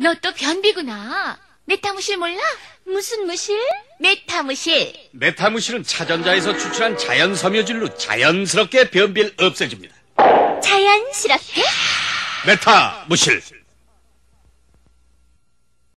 너 또 변비구나. 메타무실 몰라? 무슨 무실? 메타무실. 메타무실은 차전자에서 추출한 자연 섬유질로 자연스럽게 변비를 없애줍니다. 자연스럽게? 메타무실.